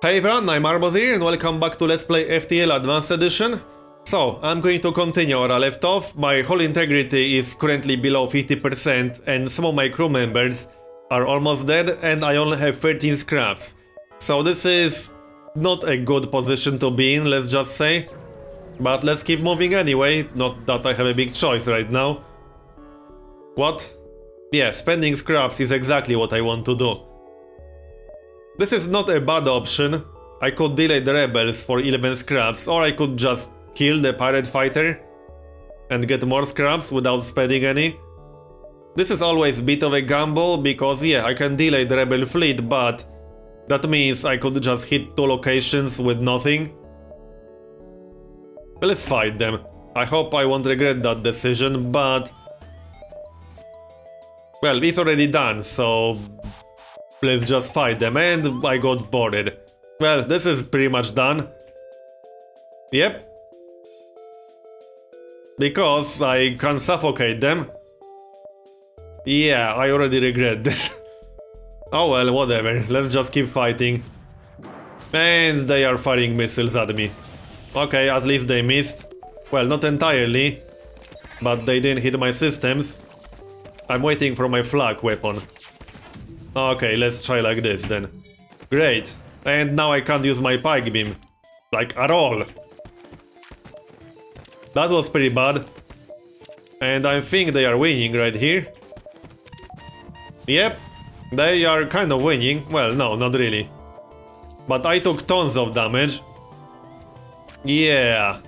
Hey everyone, Marbozir here and welcome back to Let's Play FTL Advanced Edition. So, I'm going to continue where I left off. My hull integrity is currently below 50% and some of my crew members are almost dead and I only have 13 scraps. So this is not a good position to be in, let's just say. But let's keep moving anyway, not that I have a big choice right now. What? Yeah, spending scraps is exactly what I want to do. This is not a bad option. I could delay the rebels for 11 scraps, or I could just kill the pirate fighter and get more scraps without spending any. This is always a bit of a gamble, because yeah, I can delay the rebel fleet, but that means I could just hit two locations with nothing. Let's fight them. I hope I won't regret that decision, but... Well, it's already done, so Let's just fight them, and I got bored. Well, this is pretty much done. Yep. Because I can suffocate them. Yeah, I already regret this. oh well, whatever, let's just keep fighting. And they are firing missiles at me. Okay, at least they missed. Well, not entirely, but they didn't hit my systems. I'm waiting for my flak weapon. Okay, let's try like this then. Great. And now I can't use my pike beam. Like, at all. That was pretty bad. And I think they are winning right here. Yep, they are kind of winning. Well, no, not really. But I took tons of damage. Yeah.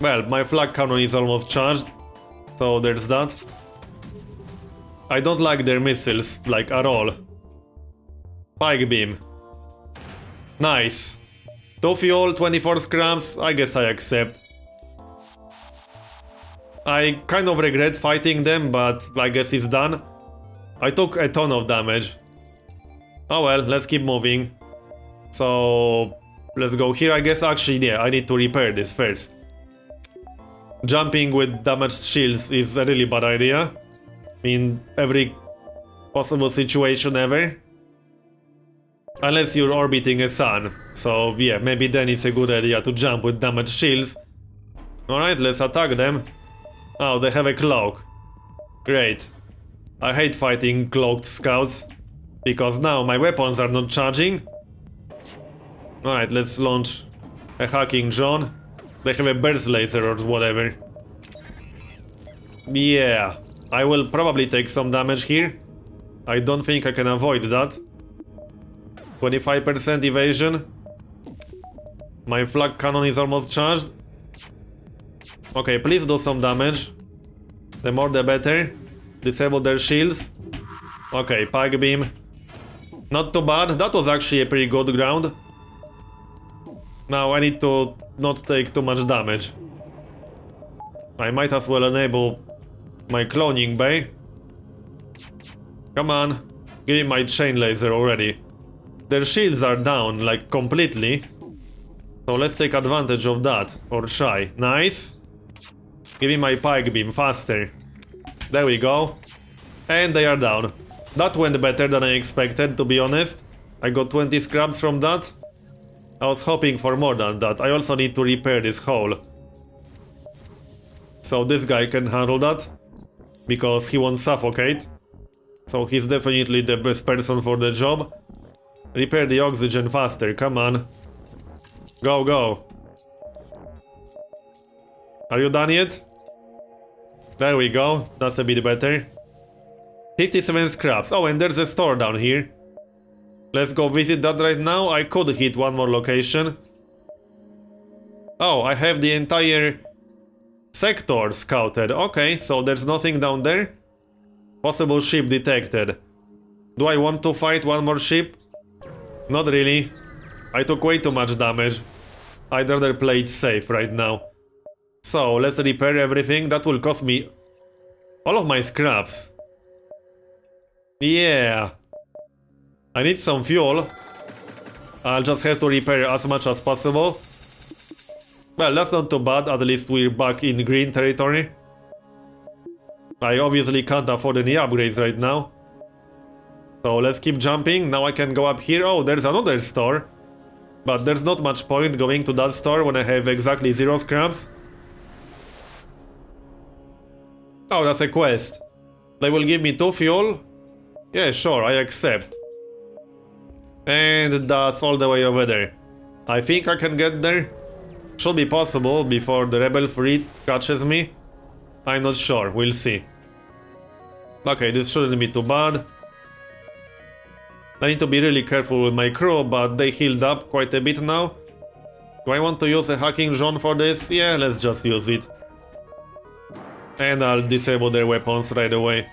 Well, my flak cannon is almost charged. So there's that. I don't like their missiles, like at all. Pike beam. Nice. Two fuel, 24 scraps, I guess I accept. I kind of regret fighting them, but I guess it's done. I took a ton of damage. Oh well, let's keep moving. So... Let's go here, I guess. Actually, yeah, I need to repair this first. Jumping with damaged shields is a really bad idea in every possible situation ever. Unless you're orbiting a sun. So yeah, maybe then it's a good idea to jump with damaged shields. Alright, let's attack them. Oh, they have a cloak. Great. I hate fighting cloaked scouts. Because now my weapons are not charging. Alright, let's launch a hacking drone. They have a burst laser or whatever. Yeah. I will probably take some damage here. I don't think I can avoid that. 25% evasion. My flak cannon is almost charged. Okay, please do some damage. The more the better. Disable their shields. Okay, pike beam. Not too bad. That was actually a pretty good ground. Now I need to not take too much damage. I might as well enable my cloning bay. Come on, give me my chain laser already. Their shields are down, like, completely. So let's take advantage of that, or try. Nice. Give me my pike beam, faster. There we go. And they are down. That went better than I expected, to be honest. I got 20 scraps from that. I was hoping for more than that. I also need to repair this hole. So this guy can handle that because he won't suffocate. So he's definitely the best person for the job. Repair the oxygen faster, come on. Go, go. Are you done yet? There we go, that's a bit better. 57 scraps. Oh, and there's a store down here. Let's go visit that right now. I could hit one more location. Oh, I have the entire Sector scouted. Okay, so there's nothing down there. Possible ship detected. Do I want to fight one more ship? Not really. I took way too much damage. I'd rather play it safe right now. So, let's repair everything. That will cost me all of my scraps. Yeah. I need some fuel. I'll just have to repair as much as possible. Well, that's not too bad, at least we're back in green territory. I obviously can't afford any upgrades right now. So let's keep jumping. Now I can go up here. Oh, there's another store. But there's not much point going to that store when I have exactly zero scraps. Oh, that's a quest. They will give me two fuel. Yeah, sure, I accept. And that's all the way over there. I think I can get there. Should be possible before the rebel fleet catches me. I'm not sure, we'll see. Okay, this shouldn't be too bad. I need to be really careful with my crew, but they healed up quite a bit now. Do I want to use a hacking drone for this? Yeah, let's just use it. And I'll disable their weapons right away.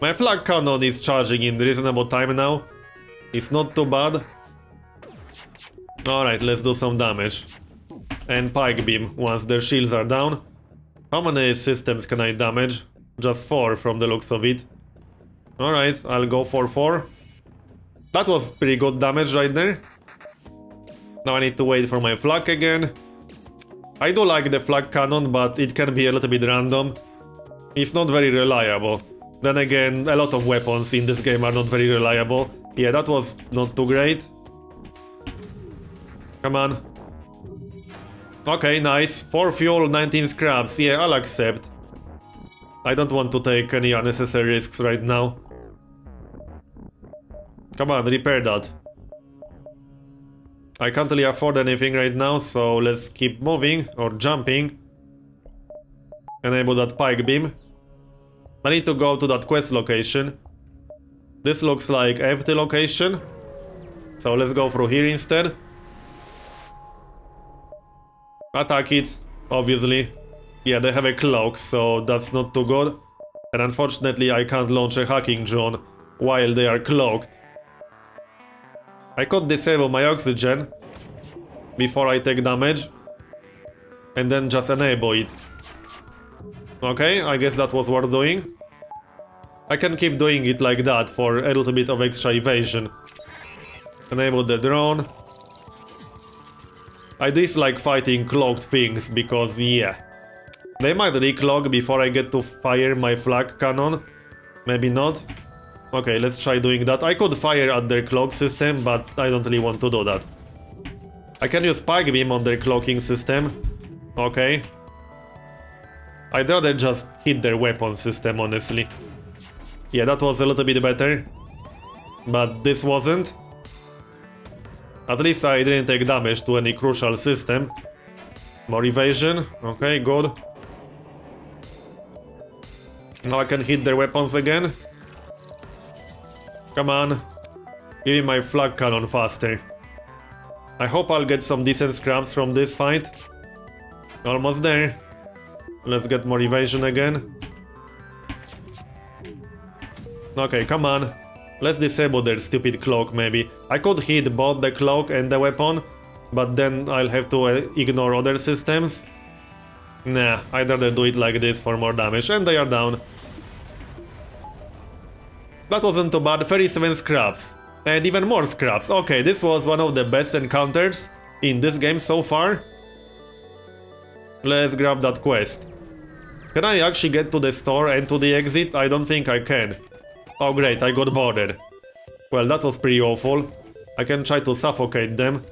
My flak cannon is charging in reasonable time now. It's not too bad. Alright, let's do some damage. And pike beam once their shields are down. How many systems can I damage? Just 4 from the looks of it. Alright, I'll go for 4. That was pretty good damage right there. Now I need to wait for my flak again. I do like the flak cannon, but it can be a little bit random. It's not very reliable. Then again, a lot of weapons in this game are not very reliable. Yeah, that was not too great. Come on. Okay, nice. 4 fuel, 19 scraps. Yeah, I'll accept. I don't want to take any unnecessary risks right now. Come on, repair that. I can't really afford anything right now, so let's keep moving or jumping. Enable that pike beam. I need to go to that quest location. This looks like empty location. So let's go through here instead. Attack it, obviously. Yeah, they have a cloak, so that's not too good. And unfortunately I can't launch a hacking drone while they are cloaked. I could disable my oxygen before I take damage and then just enable it. Okay, I guess that was worth doing. I can keep doing it like that for a little bit of extra evasion. Enable the drone. I dislike fighting cloaked things because, yeah. They might recloak before I get to fire my flak cannon. Maybe not. Okay, let's try doing that. I could fire at their cloak system, but I don't really want to do that. I can use Pike Beam on their cloaking system. Okay. I'd rather just hit their weapon system, honestly. Yeah, that was a little bit better. But this wasn't. At least I didn't take damage to any crucial system. More evasion. Okay, good. Now I can hit their weapons again. Come on. Give me my flak cannon faster. I hope I'll get some decent scraps from this fight. Almost there. Let's get more evasion again. Okay, come on. Let's disable their stupid cloak, maybe. I could hit both the cloak and the weapon, but then I'll have to uh, ignore other systems. Nah, I'd rather do it like this for more damage, and they are down. That wasn't too bad, 37 scraps. And even more scraps. Okay, this was one of the best encounters in this game so far. Let's grab that quest. Can I actually get to the store and to the exit? I don't think I can. Oh great, I got boarded. Well, that was pretty awful. I can try to suffocate them.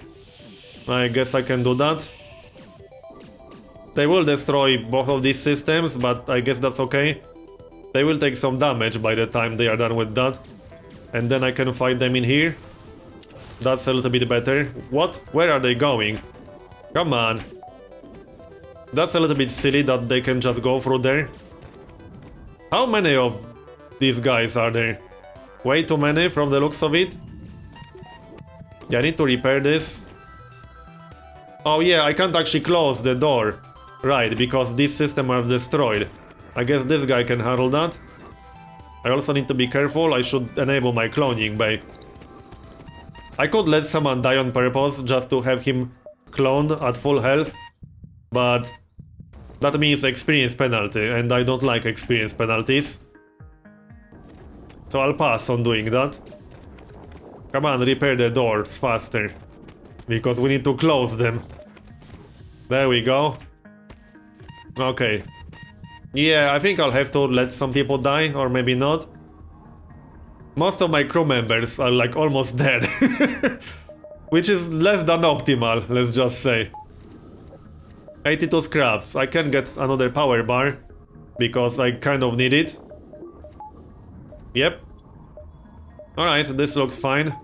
I guess I can do that. They will destroy both of these systems, but I guess that's okay. They will take some damage by the time they are done with that. And then I can fight them in here. That's a little bit better. What? Where are they going? Come on. That's a little bit silly that they can just go through there. How many of these guys are there? Way too many from the looks of it. Yeah, I need to repair this. Oh yeah, I can't actually close the door. Right, because this system are destroyed. I guess this guy can handle that. I also need to be careful, I should enable my cloning bay. I could let someone die on purpose just to have him cloned at full health, but that means experience penalty, and I don't like experience penalties. So I'll pass on doing that. Come on, repair the doors faster. Because we need to close them. There we go. Okay, yeah, I think I'll have to let some people die, or maybe not. Most of my crew members are like almost dead. Which is less than optimal, let's just say. 82 scraps. I can get another power bar. Because I kind of need it. Yep. Alright, this looks fine.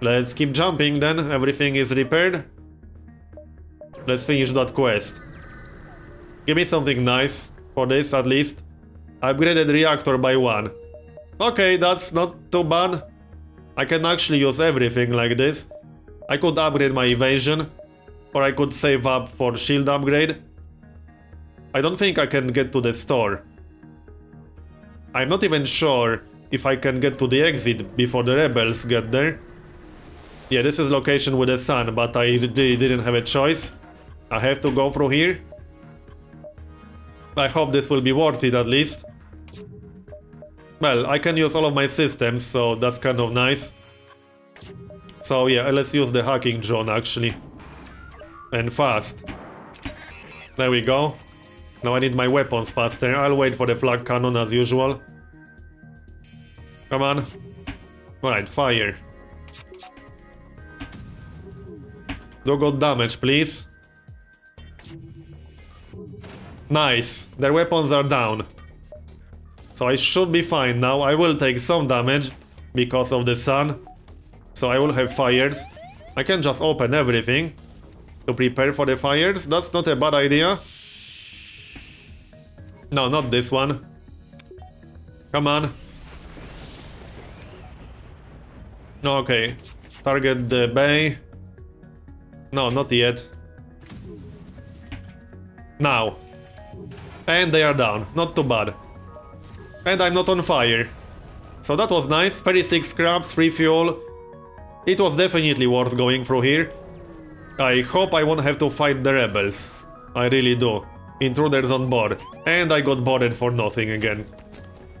Let's keep jumping then, everything is repaired. Let's finish that quest. Give me something nice, for this at least. Upgraded reactor by one. Okay, that's not too bad. I can actually use everything like this. I could upgrade my evasion, or I could save up for shield upgrade. I don't think I can get to the store. I'm not even sure if I can get to the exit before the rebels get there. Yeah, this is location with the sun, but I really didn't have a choice. I have to go through here. I hope this will be worth it at least. Well, I can use all of my systems, so that's kind of nice. So yeah, let's use the hacking drone actually. And fast. There we go. Now I need my weapons faster. I'll wait for the flak cannon as usual. Come on. Alright, fire. Do good damage, please. Nice. Their weapons are down. So I should be fine now. I will take some damage because of the sun. So I will have fires. I can just open everything to prepare for the fires. That's not a bad idea. No, not this one. Come on. Okay. Target the bay. No, not yet. Now. And they are down. Not too bad. And I'm not on fire. So that was nice. 36 scraps, free fuel. It was definitely worth going through here. I hope I won't have to fight the rebels. I really do. Intruders on board. And I got boarded for nothing again.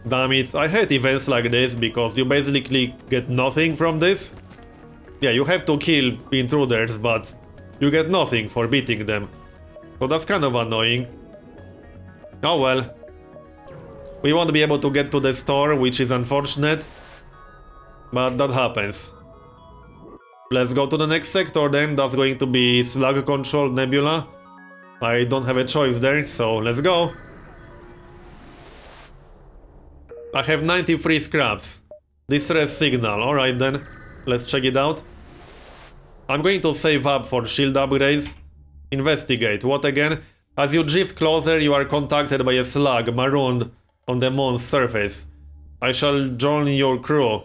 Damn it, I hate events like this because you basically get nothing from this. Yeah, you have to kill intruders, but you get nothing for beating them. So that's kind of annoying. Oh well. We won't be able to get to the store, which is unfortunate. But that happens. Let's go to the next sector then, that's going to be slug Control nebula. I don't have a choice there, so let's go. I have 93 scraps. Distress signal, alright then. Let's check it out. I'm going to save up for shield upgrades. Investigate, what again? As you drift closer, you are contacted by a slug marooned on the moon's surface. I shall join your crew.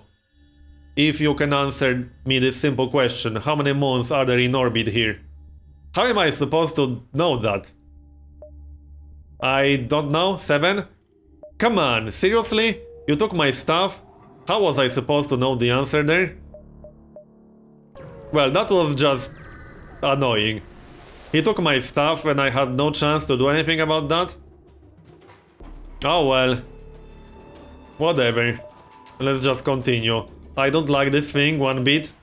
If you can answer me this simple question, how many moons are there in orbit here? How am I supposed to know that? I don't know, seven? Come on, seriously? You took my stuff? How was I supposed to know the answer there? Well, that was just annoying. He took my stuff and I had no chance to do anything about that? Oh well. Whatever. Let's just continue. I don't like this thing one bit.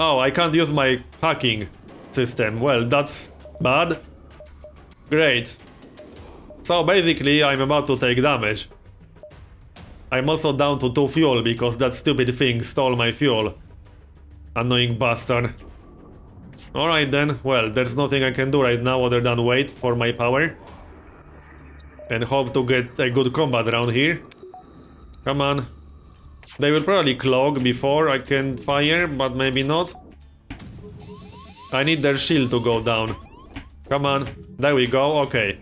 Oh, I can't use my hacking system. Well, that's bad. Great. So basically, I'm about to take damage. I'm also down to 2 fuel because that stupid thing stole my fuel. Annoying bastard. Alright then, well, there's nothing I can do right now other than wait for my power. And hope to get a good combat around here. Come on. They will probably cloak before I can fire, but maybe not. I need their shield to go down. Come on. There we go, okay.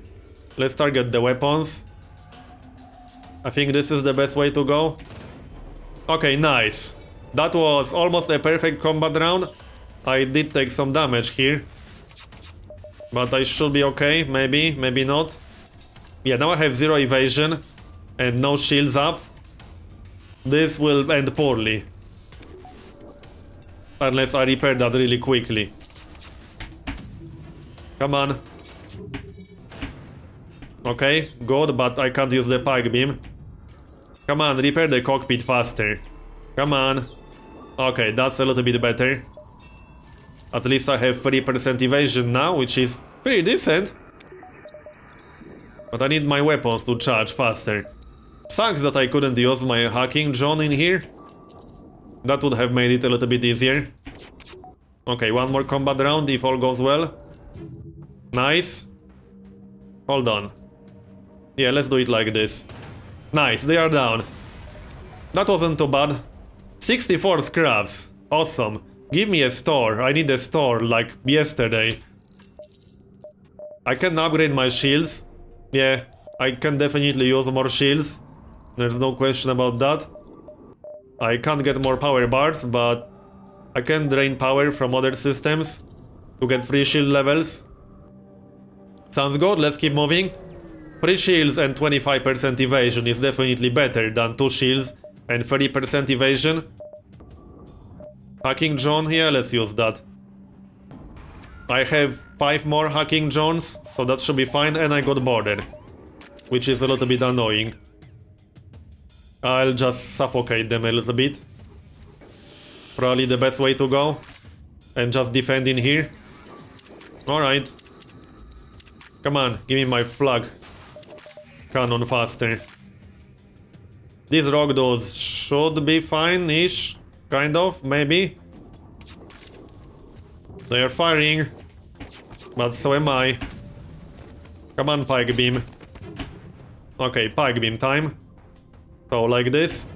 Let's target the weapons. I think this is the best way to go. Okay, nice. That was almost a perfect combat round. I did take some damage here. But I should be okay, maybe, maybe not. Yeah, now I have zero evasion and no shields up. This will end poorly. Unless I repair that really quickly. Come on. Okay, good, but I can't use the pike beam. Come on, repair the cockpit faster. Come on. Okay, that's a little bit better. At least I have 3% evasion now, which is pretty decent. But I need my weapons to charge faster. Sucks that I couldn't use my hacking drone in here. That would have made it a little bit easier. Okay, one more combat round if all goes well. Nice. Hold on. Yeah, let's do it like this. Nice, they are down. That wasn't too bad. 64 scraps. Awesome. Give me a store. I need a store like yesterday. I can upgrade my shields. Yeah, I can definitely use more shields. There's no question about that. I can't get more power bars, but I can drain power from other systems to get free shield levels. Sounds good, let's keep moving. 3 shields and 25% evasion is definitely better than 2 shields and 30% evasion. Hacking drone here, let's use that. I have 5 more hacking drones, so that should be fine, and I got boarded. Which is a little bit annoying. I'll just suffocate them a little bit. Probably the best way to go. And just defend in here. Alright. Come on, give me my flak. Cannon faster. These rock doors should be fine-ish. Kind of, maybe. They are firing. But so am I. Come on, Pike Beam. Okay, Pike Beam time. So, like this.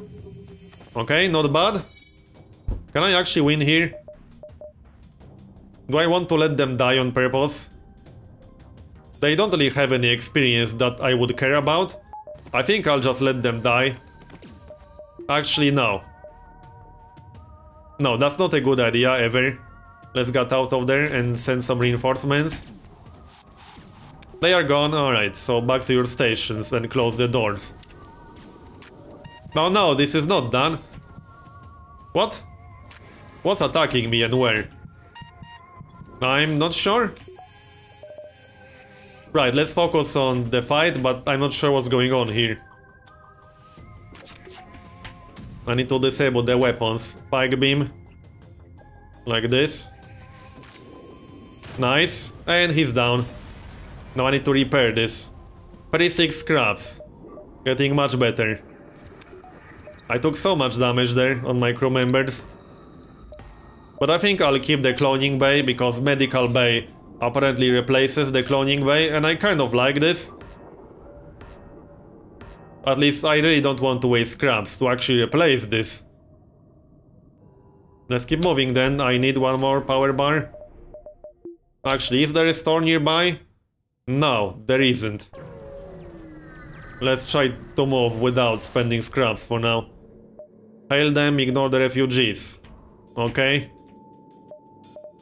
Okay, not bad. Can I actually win here? Do I want to let them die on purpose? They don't really have any experience that I would care about. I think I'll just let them die. Actually, no. No, that's not a good idea ever. Let's get out of there and send some reinforcements. They are gone, alright, so back to your stations and close the doors. Oh no, this is not done. What? What's attacking me and where? I'm not sure. Right, let's focus on the fight, but I'm not sure what's going on here. I need to disable the weapons. Pike beam. Like this. Nice. And he's down. Now I need to repair this. 36 scraps. Getting much better. I took so much damage there on my crew members. But I think I'll keep the cloning bay because medical bay apparently replaces the cloning bay and I kind of like this. At least I really don't want to waste scraps to actually replace this. Let's keep moving then, I need one more power bar. Actually, is there a store nearby? No, there isn't. Let's try to move without spending scraps for now. Hail them, ignore the refugees. Okay.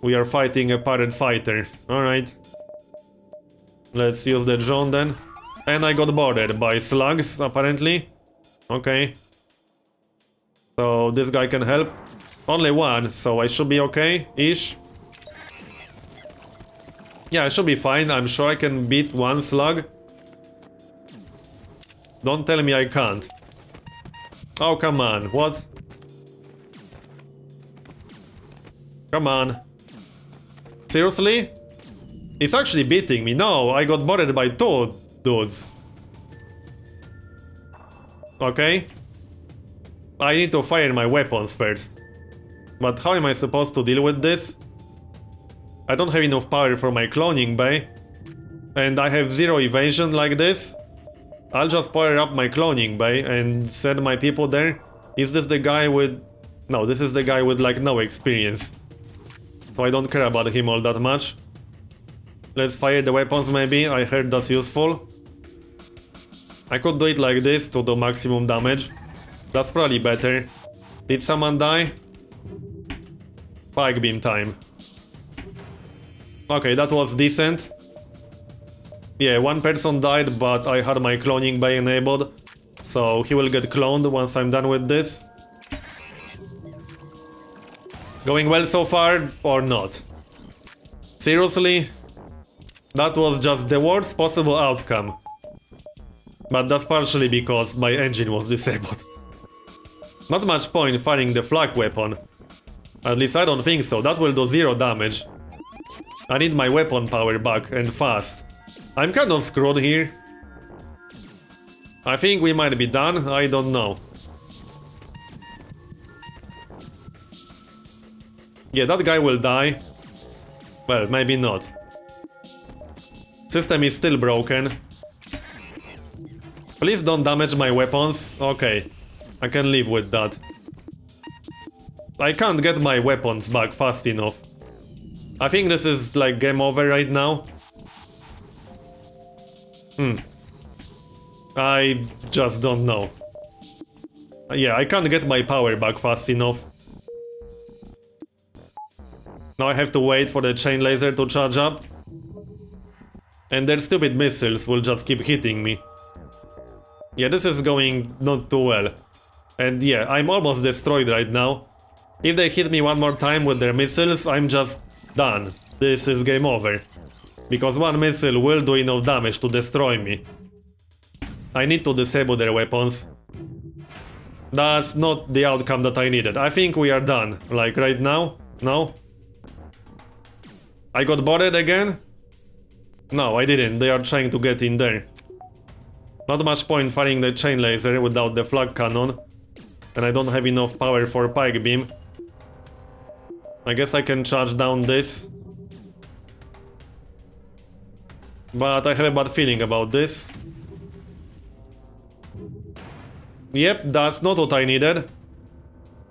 We are fighting a pirate fighter. Alright. Let's use the drone then. And I got boarded by slugs, apparently. Okay. So this guy can help. Only one, so I should be okay-ish. Yeah, I should be fine. I'm sure I can beat one slug. Don't tell me I can't. Oh, come on. What? Come on. Seriously? It's actually beating me. No, I got boarded by two dudes. Okay. I need to fire my weapons first. But how am I supposed to deal with this? I don't have enough power for my cloning bay. And I have zero evasion like this. I'll just power up my cloning bay and send my people there. Is this the guy with... No, this is the guy with like no experience. So I don't care about him all that much. Let's fire the weapons maybe, I heard that's useful. I could do it like this to do maximum damage. That's probably better. Did someone die? Pike beam time. Okay, that was decent. Yeah, one person died, but I had my cloning bay enabled. So he will get cloned once I'm done with this. Going well so far, or not? Seriously? That was just the worst possible outcome. But that's partially because my engine was disabled. Not much point firing the flak weapon. At least I don't think so, that will do zero damage. I need my weapon power back, and fast. I'm kind of screwed here. I think we might be done, I don't know. Yeah, that guy will die. Well, maybe not. System is still broken. Please don't damage my weapons. Okay, I can live with that. I can't get my weapons back fast enough. I think this is like game over right now. Hmm. I just don't know. Yeah, I can't get my power back fast enough. Now I have to wait for the chain laser to charge up. And their stupid missiles will just keep hitting me. Yeah, this is going not too well. And yeah, I'm almost destroyed right now. If they hit me one more time with their missiles, I'm just done. This is game over. Because one missile will do enough damage to destroy me. I need to disable their weapons. That's not the outcome that I needed. I think we are done. Like right now? No? I got bored again? No, I didn't. They are trying to get in there. Not much point firing the chain laser without the flak cannon. And I don't have enough power for pike beam. I guess I can charge down this. But I have a bad feeling about this. Yep, that's not what I needed.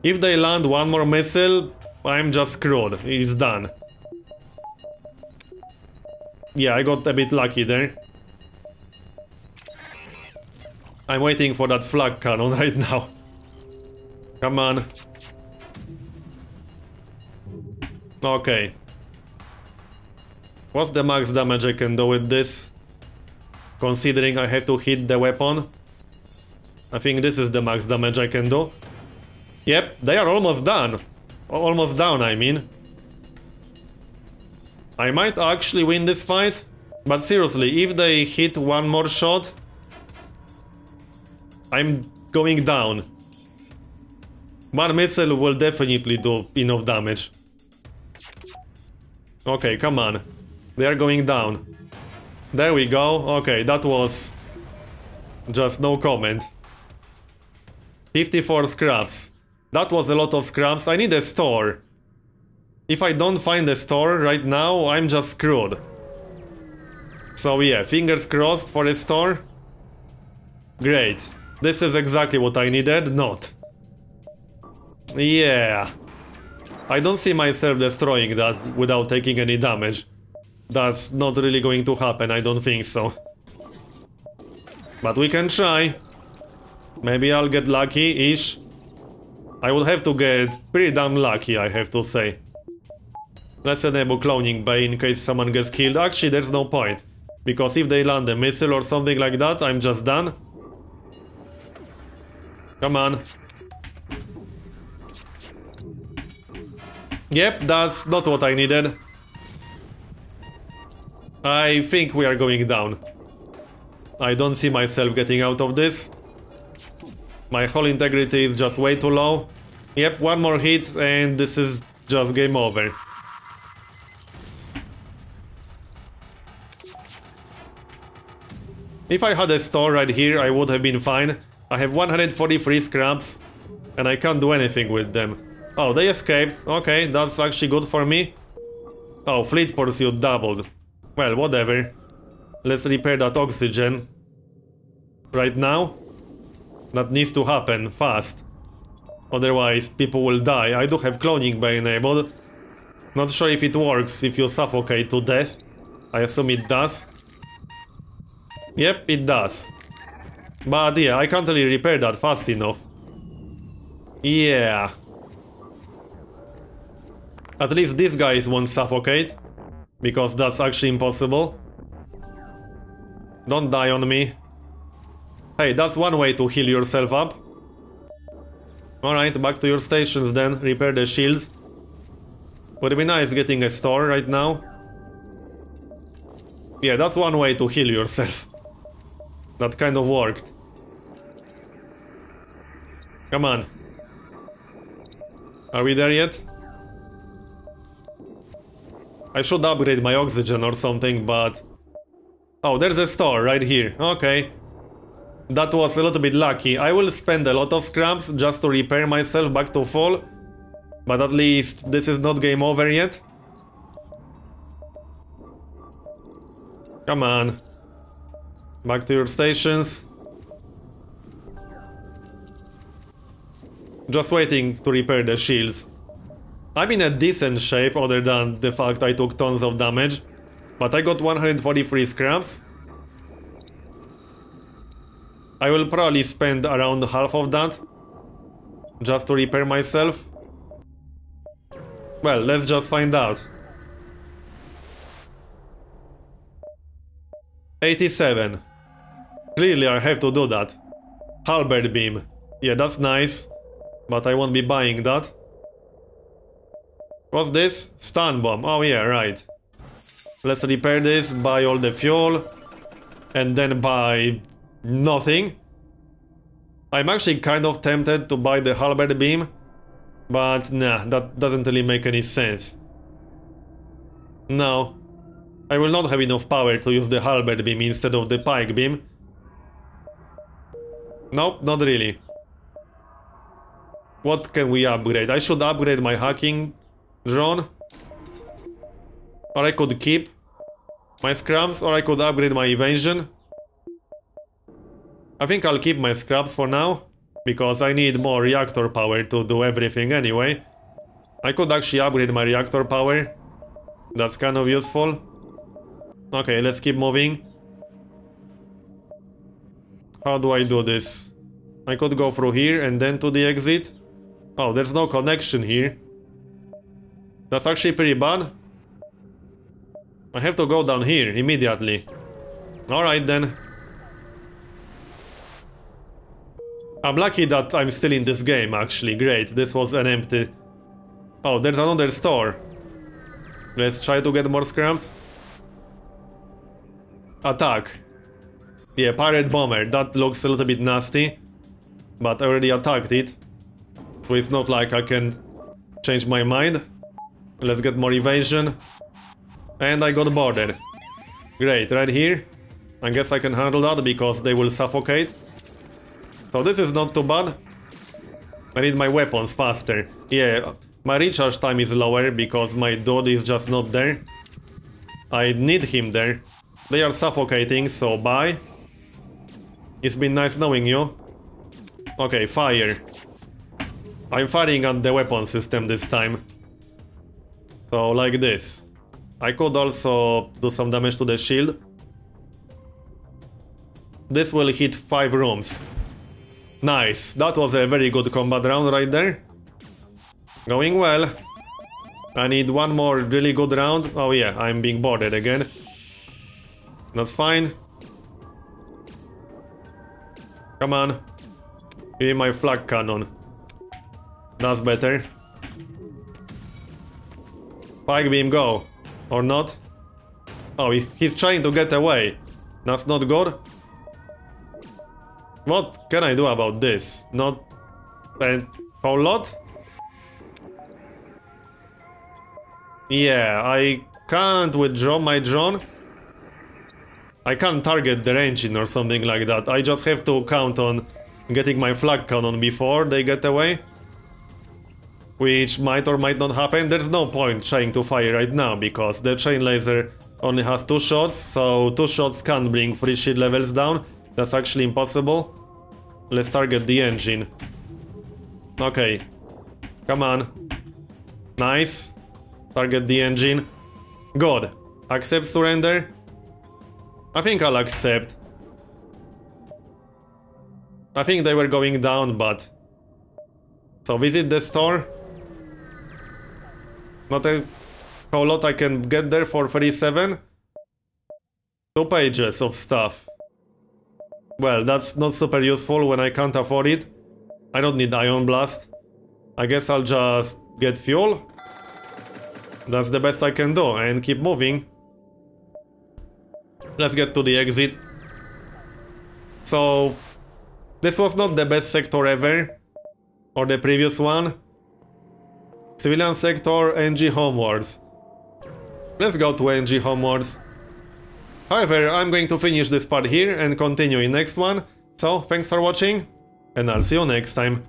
If they land one more missile, I'm just screwed. It's done. Yeah, I got a bit lucky there. I'm waiting for that flak cannon right now. Come on. Okay. What's the max damage I can do with this? Considering I have to hit the weapon. I think this is the max damage I can do. Yep, they are almost done. Almost down, I mean. I might actually win this fight, but seriously, if they hit one more shot, I'm going down. One missile will definitely do enough damage. Okay, come on. They are going down. There we go. Okay, that was... Just no comment. 54 scraps. That was a lot of scraps. I need a store. If I don't find a store right now, I'm just screwed. So yeah, fingers crossed for a store. Great. This is exactly what I needed, not. Yeah. I don't see myself destroying that without taking any damage. That's not really going to happen, I don't think so. But we can try. Maybe I'll get lucky-ish. I would have to get pretty damn lucky, I have to say. Let's enable cloning bay in case someone gets killed. Actually, there's no point. Because if they land a missile or something like that, I'm just done. Come on. Yep, that's not what I needed. I think we are going down. I don't see myself getting out of this. My hull integrity is just way too low. Yep, one more hit and this is just game over. If I had a store right here, I would have been fine. I have 143 scraps, and I can't do anything with them. Oh, they escaped. Okay, that's actually good for me. Oh, fleet pursuit doubled. Well, whatever. Let's repair that oxygen. Right now? That needs to happen, fast. Otherwise, people will die. I do have cloning bay enabled. Not sure if it works if you suffocate to death. I assume it does. Yep, it does. But yeah, I can't really repair that fast enough. Yeah. At least these guys won't suffocate. Because that's actually impossible. Don't die on me. Hey, that's one way to heal yourself up. Alright, back to your stations then. Repair the shields. Would be nice getting a store right now. Yeah, that's one way to heal yourself. That kind of worked. Come on. Are we there yet? I should upgrade my oxygen or something, but... Oh, there's a store right here. Okay. That was a little bit lucky. I will spend a lot of scraps just to repair myself back to full. But at least this is not game over yet. Come on. Back to your stations. Just waiting to repair the shields. I'm in a decent shape other than the fact I took tons of damage. But I got 143 scraps. I will probably spend around half of that. Just to repair myself. Well, let's just find out. 87. Clearly I have to do that. Halberd beam. Yeah, that's nice. But I won't be buying that. What's this? Stun bomb. Oh yeah, right. Let's repair this, buy all the fuel. And then buy... nothing. I'm actually kind of tempted to buy the halberd beam. But nah, that doesn't really make any sense. No. I will not have enough power to use the halberd beam instead of the pike beam. Nope, not really. What can we upgrade? I should upgrade my hacking drone. Or I could keep my scraps, or I could upgrade my evasion. I think I'll keep my scraps for now, because I need more reactor power to do everything anyway. I could actually upgrade my reactor power. That's kind of useful. Okay, let's keep moving. How do I do this? I could go through here and then to the exit. Oh, there's no connection here. That's actually pretty bad. I have to go down here immediately. Alright then. I'm lucky that I'm still in this game, actually. Great, this was an empty... Oh, there's another store. Let's try to get more scraps. Attack. Yeah, pirate bomber. That looks a little bit nasty. But I already attacked it. So it's not like I can change my mind. Let's get more evasion. And I got boarded. Great, right here. I guess I can handle that because they will suffocate. So this is not too bad. I need my weapons faster. Yeah, my recharge time is lower because my dude is just not there. I need him there. They are suffocating, so bye. It's been nice knowing you. Okay, fire. I'm firing on the weapon system this time. So, like this. I could also do some damage to the shield. This will hit 5 rooms. Nice, that was a very good combat round right there. Going well. I need one more really good round. Oh yeah, I'm being boarded again. That's fine. Come on. Give me my flak cannon. That's better. Pike beam go. Or not? Oh, he's trying to get away. That's not good. What can I do about this? Not a whole lot? Yeah, I can't withdraw my drone. I can't target their engine or something like that. I just have to count on getting my flak cannon before they get away. Which might or might not happen. There's no point trying to fire right now because the chain laser only has two shots, so two shots can bring three shield levels down. That's actually impossible. Let's target the engine. Okay. Come on. Nice. Target the engine. Good. Accept surrender. I think I'll accept. I think they were going down, but... So visit the store. Not a whole lot I can get there for 37. Two pages of stuff. Well, that's not super useful when I can't afford it. I don't need Ion Blast. I guess I'll just get fuel. That's the best I can do and keep moving. Let's get to the exit. So, this was not the best sector ever, or the previous one. Civilian sector, Engi Homeworlds. Let's go to Engi Homeworlds. However, I'm going to finish this part here and continue in next one. So, thanks for watching, and I'll see you next time.